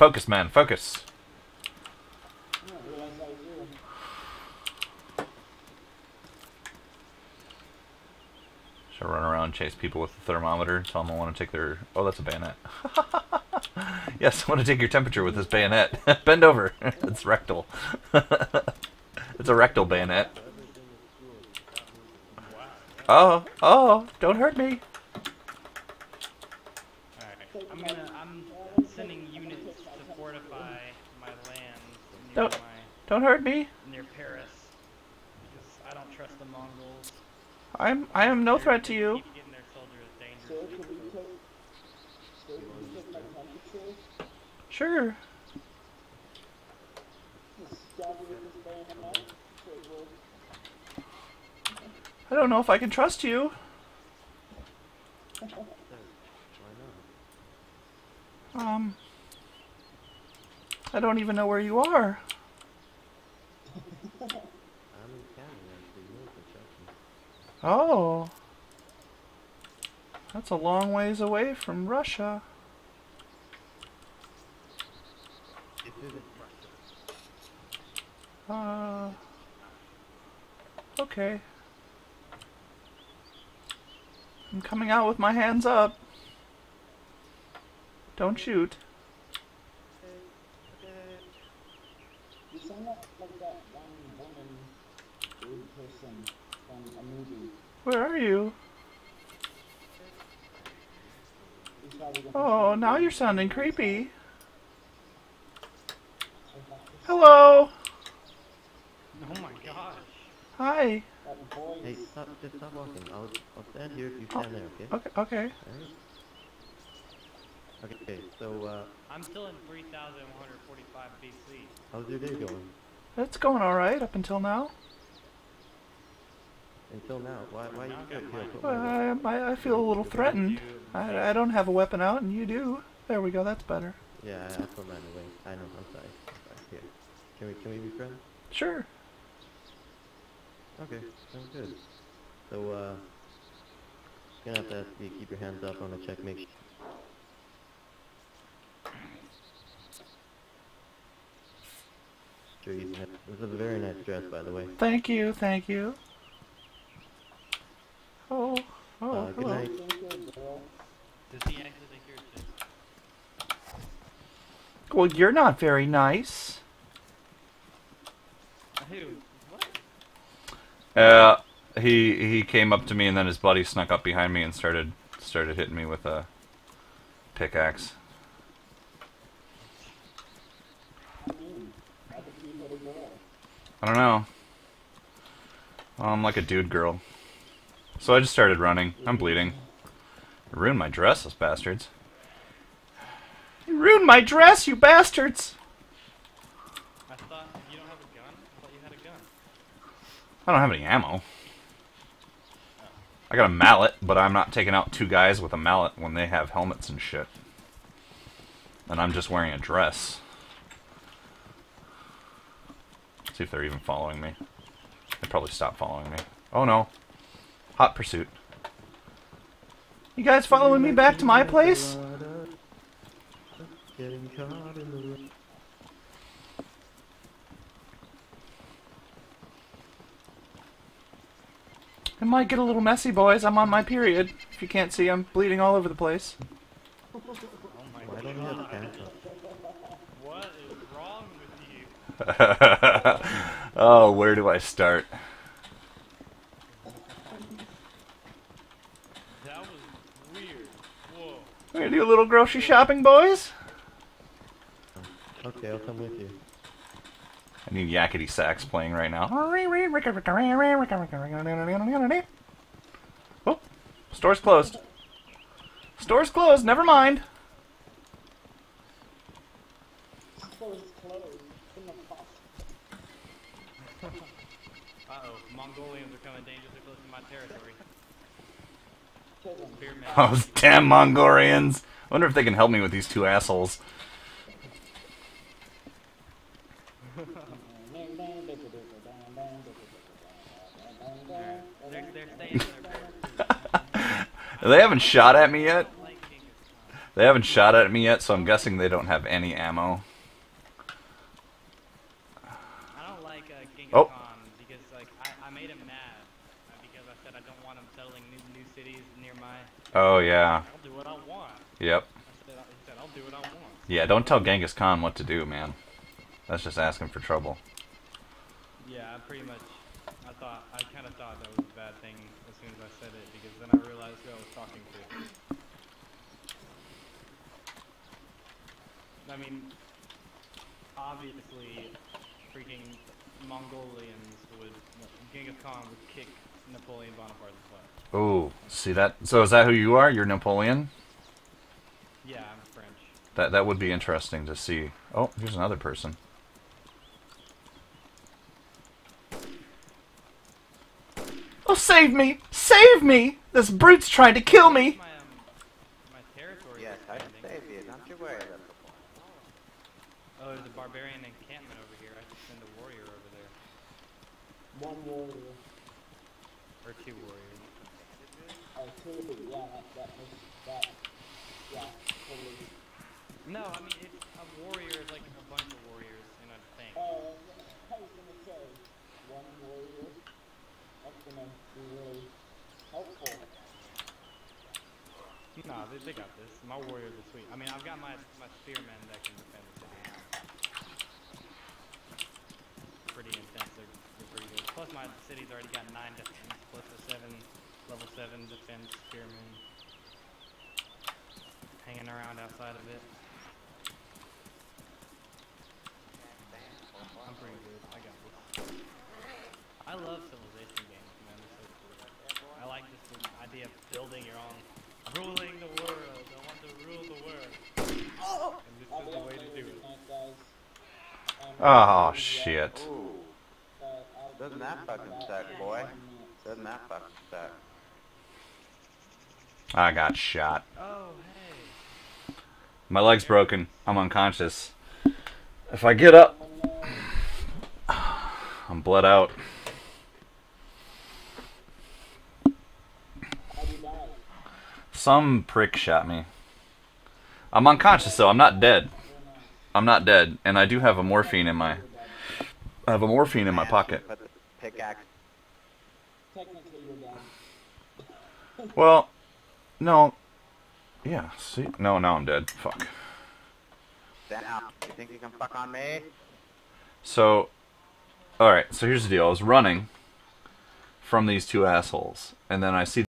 Focus, man. Focus. Should I run around chase people with the thermometer? Tell them I want to take their. Oh, that's a bayonet. yes, I want to take your temperature with this bayonet. Bend over. it's rectal. it's a rectal bayonet. Oh, oh, don't hurt me. Alright, I'm gonna, I'm sending units to fortify my land near Don't- my, Don't hurt me. near Paris. Because I don't trust the Mongols. I'm I am no threat to you. Keep getting their soldiers Sir, dangerously can you close. take... Sir, can you take my temperature? Sure. Just stab you with this bayonet? So it will... I don't know if I can trust you. Um. I don't even know where you are. Oh. That's a long ways away from Russia. Uh. Okay. I'm coming out with my hands up. Don't shoot. You like, like that one woman, weird person from a movie. Where are you? He's probably gonna Oh, now you. you're sounding creepy. Hello. Oh my gosh. Hi. Hey, stop, just stop walking. I'll, I'll stand here if you stand there, okay? Okay. Okay. Alright. Okay, so, uh, I'm still in 3145 BC. how's your day going? It's going all right up until now. Until now, why, why you Okay, feel, feel, Well, I, I, I feel a little threatened. I, I don't have a weapon out, and you do. There we go. That's better. Yeah, I put mine away. I know, I'm sorry. I'm sorry. Here. Can we, can we be friends? Sure. Okay, sounds good. So, uh, gonna have to ask you to keep your hands up on the check, make sure you have, this is a very nice dress, by the way. Thank you. Thank you. Oh. Oh. Uh, good hello. night. Thank you, girl. Does he actually think you're sick? Well, you're not very nice. Who? What? Uh, he he came up to me, and then his buddy snuck up behind me and started started hitting me with a pickaxe. I mean, I think you hit a girl. I don't know. Well, I'm like a dude girl. So I just started running. I'm bleeding. ruined my dress, those bastards. You ruined my dress, you bastards! I thought you don't have a gun? I thought you had a gun. I don't have any ammo. I got a mallet, but I'm not taking out two guys with a mallet when they have helmets and shit. And I'm just wearing a dress. See if they're even following me. They probably stopped following me. Oh no. Hot pursuit. You guys following me back to my place? Getting caught in the ru- It might get a little messy, boys. I'm on my period. If you can't see, I'm bleeding all over the place. Oh oh, where do I start? That was weird. Whoa. We're gonna do a little grocery shopping, boys? Okay, I'll come with you. I need yakety sax playing right now. Oh, store's closed. Store's closed, never mind. Store is closed. In the box. Uh-oh. Mongolians are coming dangerously close to my territory. Kill them. Beer man. Those damn Mongolians. I wonder if they can help me with these two assholes. They haven't shot at me yet. I don't like Genghis They haven't shot at me yet, so I'm guessing they don't have any ammo. I don't like uh, Oh. Khan because like I, I made him mad uh, because I said I don't want him settling new new cities near my. Oh yeah. I'll do what I want. Yep. I said, said I'll do what I want. Yeah, don't tell Genghis Khan what to do, man. That's just asking for trouble. Yeah, I pretty much. I thought I kind of thought that was a bad thing as soon as I said it because then I realized who I was talking to. I mean, obviously, freaking Mongolians would Genghis Khan would kick Napoleon Bonaparte's butt. Ooh, see that? So is that who you are? You're Napoleon? Yeah, I'm French. That that would be interesting to see. Oh, here's another person. Oh, save me! Save me! This brute's trying to kill me! My um, my territory Yes, I can expanding. save you. Don't you worry. little boy. Oh, there's a barbarian encampment over here. I should send a warrior over there, One warrior. or two warriors. No, I mean it's a warrior is like a bunch of warriors in a thing. Oh, I was gonna say, one warrior, that's gonna be really helpful. No, they, they got this. My warriors are sweet. I mean, I've got my my spearmen that can defend the city. Pretty intense. They're, they're pretty good. Plus, my city's already got nine defense, level seven defense spearmen hanging around outside of it. I'm pretty good. I got this. I love civilization games, man. They're so cool. I like just the idea of building your own, ruling the world. I want to rule the world. And this is the way to do it. night, guys. Oh, shit. Ooh, out, I'll Doesn't that fucking suck, boy? doesn't that fucking suck? I got shot. Oh, hey. My leg's broken. I'm unconscious. If I get up, I'm bled out. How'd you die? Some prick shot me. I'm unconscious though. I'm not dead. I'm not dead, and I do have a morphine in my. I have a morphine in my pocket. Put the pickaxe. Technically, you're dead. Well, no. Yeah. See. No. Now I'm dead. Fuck. You think you can fuck on me? So, all right. So here's the deal. I was running from these two assholes, and then I see